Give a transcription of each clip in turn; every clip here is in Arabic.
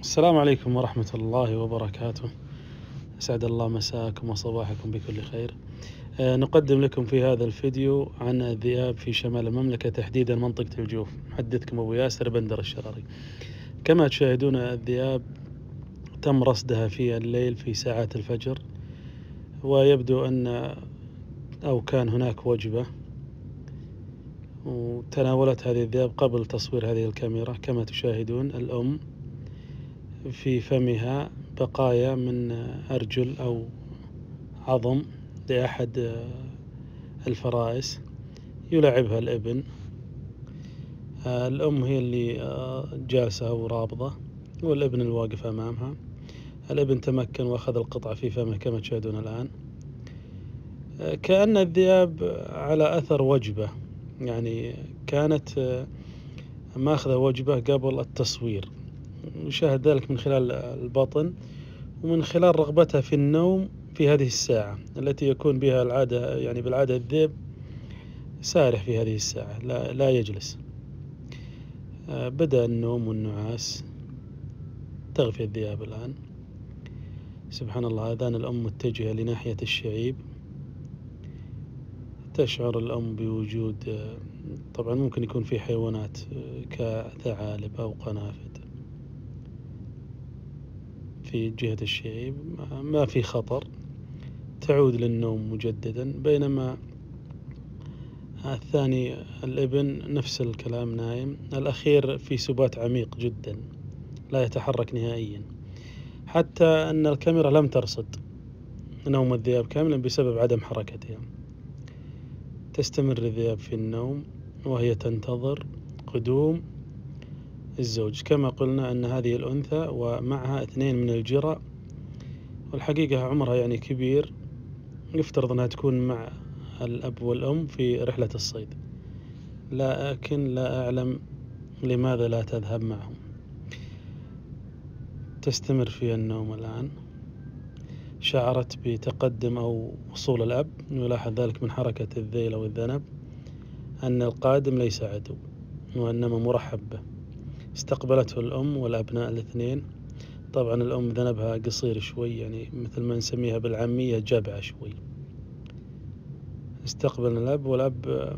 السلام عليكم ورحمة الله وبركاته. أسعد الله مساءكم وصباحكم بكل خير. آه، نقدم لكم في هذا الفيديو عن الذئاب في شمال المملكة تحديدا منطقة الجوف. محدثكم أبو ياسر بندر الشراري. كما تشاهدون الذئاب تم رصدها في الليل في ساعات الفجر ويبدو أن أو كان هناك وجبة وتناولت هذه الذئاب قبل تصوير هذه الكاميرا. كما تشاهدون الأم في فمها بقايا من أرجل أو عظم لأحد الفرائس يلاعبها الإبن. الأم هي اللي جالسة ورابضة والإبن الواقف أمامها. الإبن تمكن وأخذ القطعة في فمه كما تشاهدون الآن. كأن الذئاب على أثر وجبة يعني كانت ماخذة وجبة قبل التصوير. نشاهد ذلك من خلال البطن ومن خلال رغبتها في النوم في هذه الساعة التي يكون بها العادة يعني بالعادة الذئب سارح في هذه الساعة لا, لا يجلس. بدأ النوم والنعاس. تغفي الذئاب الآن. سبحان الله أذان الأم متجهة لناحية الشعيب. تشعر الأم بوجود طبعا ممكن يكون في حيوانات كثعالب أو قنافذ في جهة الشعيب ما في خطر تعود للنوم مجددا بينما الثاني الابن نفس الكلام نايم الأخير في سبات عميق جدا لا يتحرك نهائيا. حتى أن الكاميرا لم ترصد نوم الذئاب كاملا بسبب عدم حركتها. تستمر الذئاب في النوم وهي تنتظر قدوم الزوج. كما قلنا أن هذه الأنثى ومعها اثنين من الجرى والحقيقة عمرها يعني كبير يفترض أنها تكون مع الأب والأم في رحلة الصيد. لكن لا أعلم لماذا لا تذهب معهم. تستمر في النوم الآن. شعرت بتقدم أو وصول الأب. يلاحظ ذلك من حركة الذيل أو الذنب أن القادم ليس عدو وإنما مرحب به. استقبلته الأم والأبناء الاثنين. طبعا الأم ذنبها قصير شوي يعني مثل ما نسميها بالعامية جابعة شوي. استقبل الأب والأب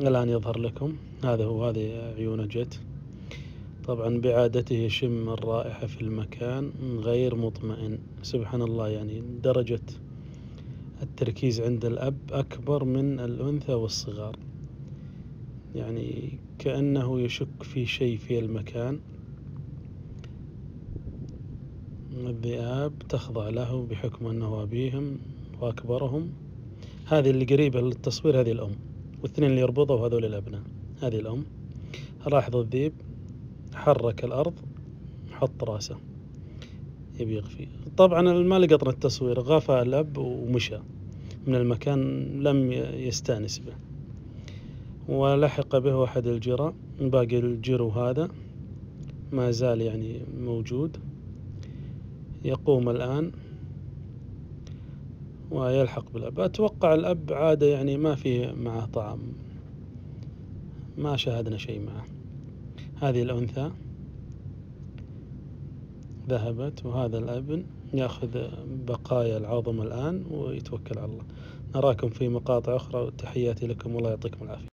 الآن يظهر لكم. هذا هو هذه عيونه جت. طبعا بعادته يشم الرائحة في المكان غير مطمئن. سبحان الله يعني درجة التركيز عند الأب أكبر من الأنثى والصغار. يعني كأنه يشك في شيء في المكان. الذئاب تخضع له بحكم أنه أبيهم وأكبرهم. هذه اللي قريبة للتصوير هذه الأم والاثنين اللي يربطوا هذول الأبناء. هذه الأم لاحظوا الذيب حرك الأرض حط رأسه. يبي يغفي. طبعا ما لقطنا التصوير غفى الأب ومشى. من المكان لم يستأنس به. ولحق به أحد الجرى باقي الجرو هذا ما زال يعني موجود. يقوم الآن ويلحق بالأب. أتوقع الأب عادة يعني ما في معه طعام ما شاهدنا شيء معه. هذه الأنثى ذهبت وهذا الابن يأخذ بقايا العظم الآن ويتوكل على الله. نراكم في مقاطع أخرى وتحياتي لكم والله يعطيكم العافية.